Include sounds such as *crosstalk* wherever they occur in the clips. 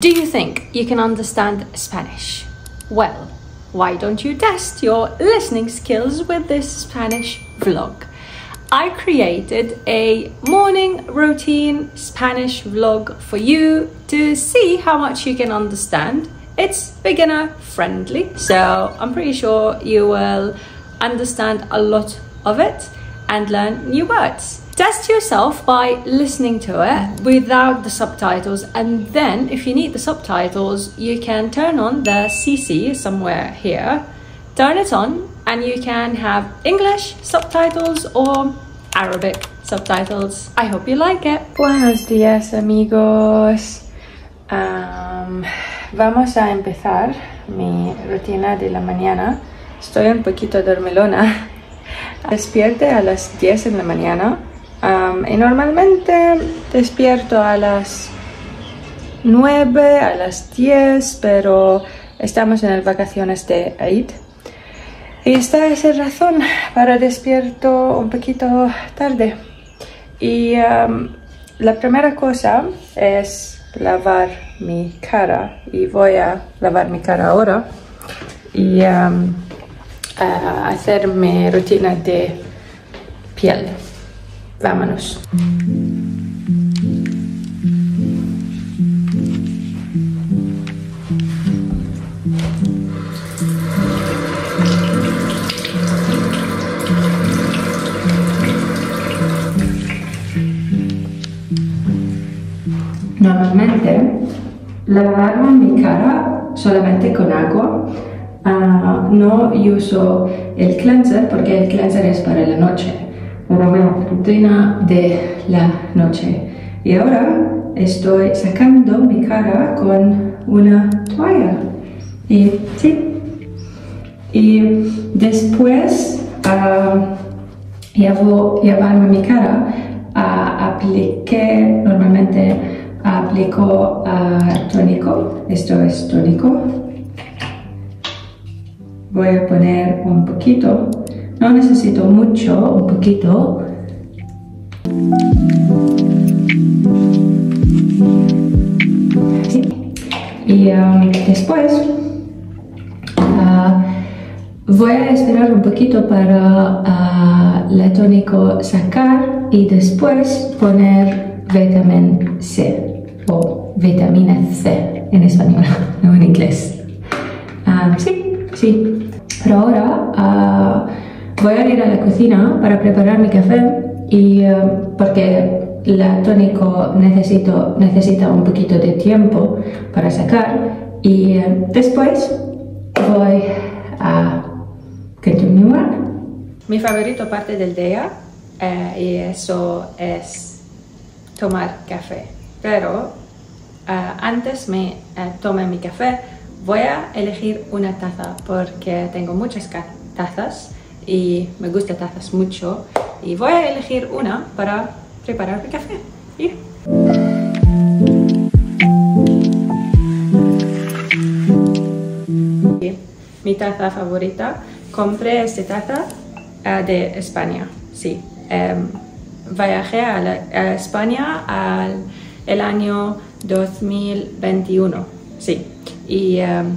Do you think you can understand Spanish? Well, why don't you test your listening skills with this Spanish vlog? I created a morning routine Spanish vlog for you to see how much you can understand. It's beginner friendly, so I'm pretty sure you will understand a lot of it and learn new words. Test yourself by listening to it without the subtitles, and then if you need the subtitles, you can turn on the CC somewhere here, turn it on, and you can have English subtitles or Arabic subtitles. I hope you like it. Buenos días amigos. Am, vamos a empezar mi rutina de la mañana. Estoy un poquito dormilona. Despierte a las 10 en la mañana. Y normalmente despierto a las 9, a las 10, pero estamos en las vacaciones de Eid. Y esta es la razón para despierto un poquito tarde. Y la primera cosa es lavar mi cara. Y voy a lavar mi cara ahora. Y a hacer mi rutina de piel. Vámonos. Normalmente lavarme mi cara solamente con agua. Ah, no uso el cleanser porque el cleanser es para la noche. Para mi rutina de la noche. Y ahora estoy sacando mi cara con una toalla. Y sí. Y después ah, llevo llevarme mi cara a apliqué normalmente aplico tónico esto es tónico voy a poner un poquito. No necesito mucho un poquito. Y ah, después ah, Voy a esperar un poquito para ah, la tónico sacar y después poner vitamina C o vitamina C en español, *laughs* no en inglés. Ah, sí, sí. Pero ahora ah, voy a ir a la cocina para preparar mi café y ah, porque la tónico necesito, necesita un poquito de tiempo para sacar y eh, después voy a continuar. Mi favorito parte del día eh, y eso es tomar café. Pero antes me tome mi café, voy a elegir una taza porque tengo muchas tazas y me gusta tazas mucho y voy a elegir una para preparar mi café. Mi taza favorita. Compré esta taza eh, de España, sí. Em, viajé a, la- a España al el año 2021, sí. Y em,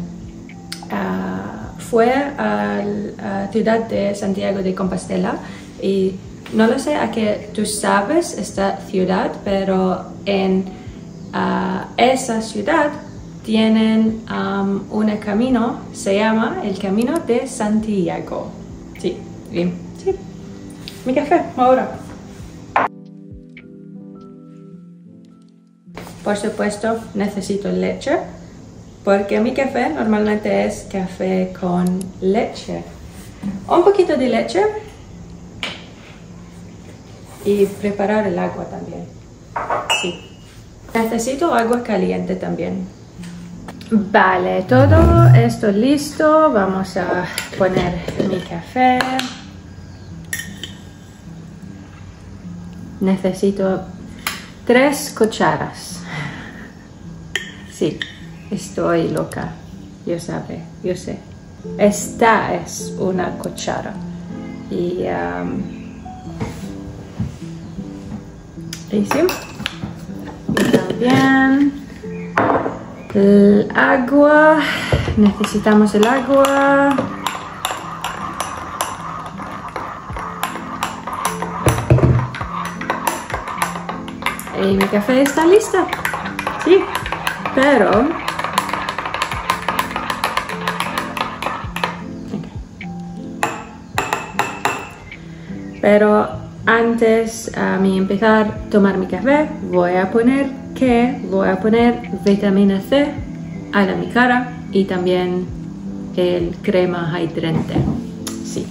ah, fue a la ciudad de Santiago de Compostela y no lo sé a que tú sabes esta ciudad, pero en ah, esa ciudad tienen um, un camino, se llama el Camino de Santiago. Sí, bien, sí. Mi café, ahora. Por supuesto, necesito leche, porque mi café normalmente es café con leche. Un poquito de leche y preparar el agua también. Sí. Necesito agua caliente también. Vale, todo esto listo. Vamos a poner mi café. Necesito tres cucharas. Sí, estoy loca. Yo sabe, yo sé. Esta es una cuchara. Y, um, y también El agua, necesitamos el agua. Y mi café está lista. Sí, pero Pero antes a mí empezar a tomar mi café, voy a poner que voy a poner vitamina C a la mi cara y también el crema hidrante. Sí.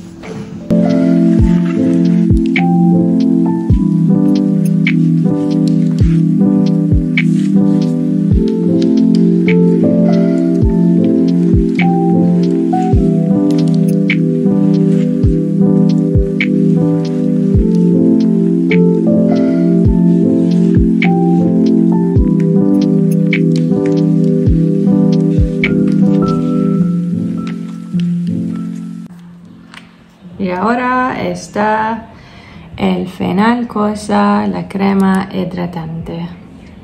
El final cosa, la crema hidratante.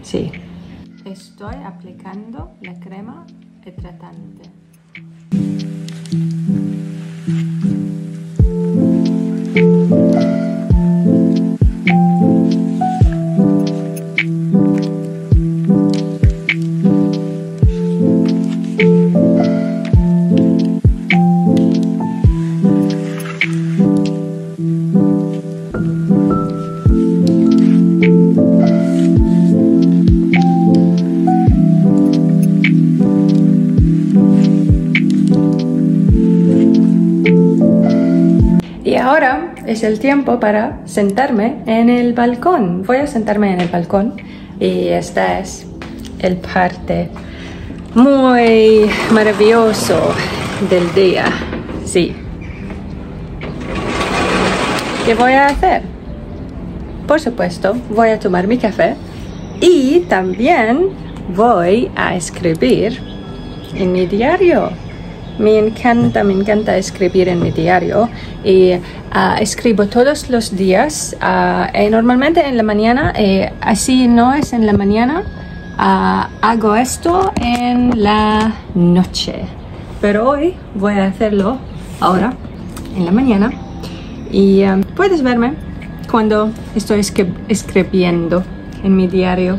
Sí. Estoy aplicando la crema hidratante. El tiempo para sentarme en el balcón. Voy a sentarme en el balcón y esta es el parte muy maravilloso del día. Sí. ¿Qué voy a hacer? Por supuesto, voy a tomar mi café y también voy a escribir en mi diario. Me encanta, me encanta escribir en mi diario y ah, escribo todos los días. ah, eh, normalmente en la mañana, eh, así no es en la mañana, ah, hago esto en la noche. Pero hoy voy a hacerlo ahora, en la mañana. Y ah, puedes verme cuando estoy escri- escribiendo en mi diario.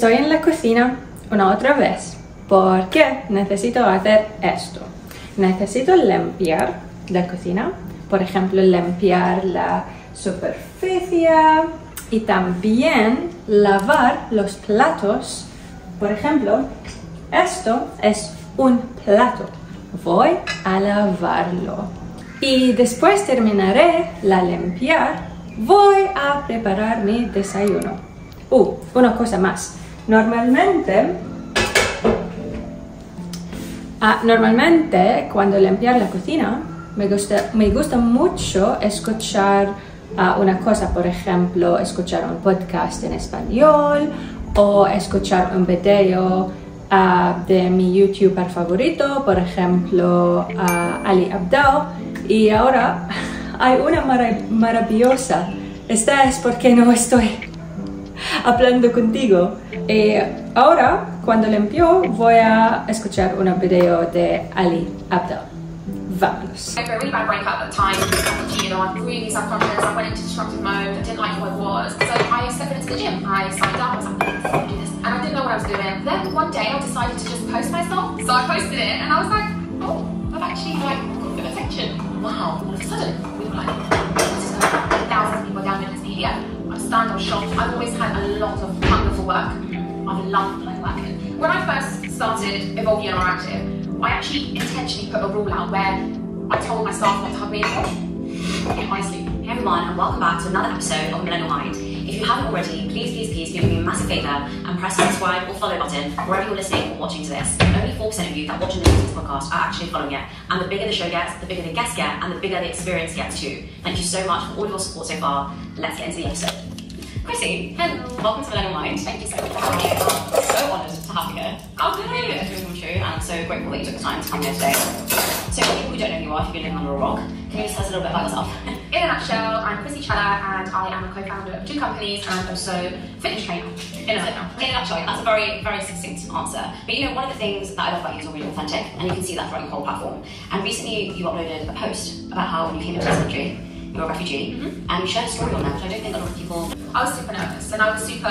Estoy en la cocina una otra vez porque necesito hacer esto. Necesito limpiar la cocina, por ejemplo, limpiar la superficie y también lavar los platos. Por ejemplo, esto es un plato. Voy a lavarlo. Y después terminaré la limpiar. Voy a preparar mi desayuno. Uh, una cosa más. Normalmente, ah, normalmente cuando limpiar la cocina, me gusta, mucho escuchar ah, una cosa, por ejemplo, escuchar un podcast en español o escuchar un video ah, de mi youtuber favorito, por ejemplo, Ali Abdal. Y ahora *laughs* hay una mara- maravillosa. Esta es porque no estoy *laughs* hablando contigo. Eh, ahora, cuando limpio, voy a escuchar un video de Ali Abdal. Vámonos. I had a really bad breakup at the time. I'm really self-conscious. I went into destructive mode. I didn't like who I was. So I stepped into the gym. I signed up. I was like, this. And I didn't know what I was doing. Then one day I decided to just post myself. So I posted it and I was like, oh, I've actually like got a bit of attention. Wow. All of a sudden, we were like, this is going on. Thousands of people are downloading this PDF. I was shocked. I've always had a lot of wonderful work. I've loved like working. When I first started Evolve Interactive, I actually intentionally put a rule out where I told my staff not to hug me. Honestly, hey everyone, and welcome back to another episode of Millennial Mind. If you haven't already, please, please, please do me a massive favour and press the subscribe or follow button wherever you're listening or watching to this. Only 4% of you that watch and listen to this podcast are actually following it. And the bigger the show gets, the bigger the guests get, and the bigger the experience gets too. Thank you so much for all of your support so far. Let's get into the episode. Chrissy, hello. Welcome to Millennial Mind. Thank you so much for having me. I'm so honoured to have you here. Oh, good. Really a dream come true, and I'm so grateful that you took the time to come here today. So, for people who don't know who you are, if been living under a rock, can you just tell us a little bit about yourself? *laughs* In a nutshell, I'm Chrissy Chella and I am a co-founder of two companies and also fitness trainer. In a, in a nutshell, that's a very, very succinct answer. But you know, one of the things that I love about you is you're really authentic, and you can see that throughout your whole platform. And recently, you uploaded a post about how you came into this country, you're a refugee, and you shared a story on that, which I don't think a lot of people. I was super nervous and I was super.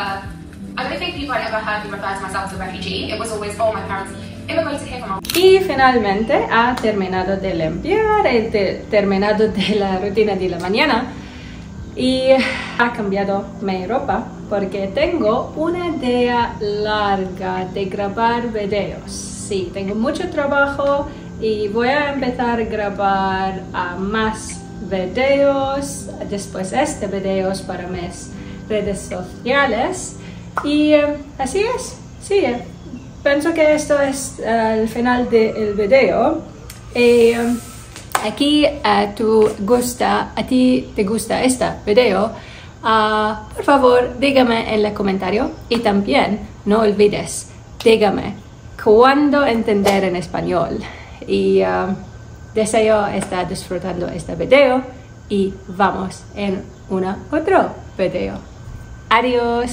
I don't think people had ever heard me refer to myself as a refugee. It was always, oh, my parents immigrated here from Y finalmente ha terminado de limpiar, he te- terminado de la rutina de la mañana y ha cambiado mi ropa porque tengo una idea larga de grabar videos. Sí, tengo mucho trabajo y voy a empezar a grabar ah, más videos, después este videos para mis redes sociales y eh, así es, sí. eh, Pienso que esto es eh, el final del video. Y aquí eh, tú gusta, a ti te gusta este video, ah, por favor dígame en el comentario y también no olvides, dígame cuándo entender en español. Y ah, deseo estar disfrutando este video y vamos en una otro video. Adiós.